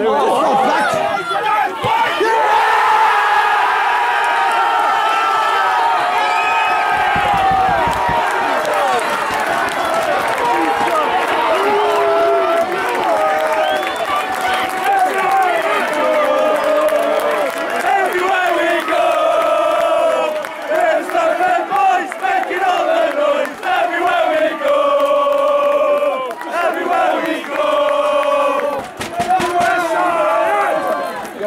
Everywhere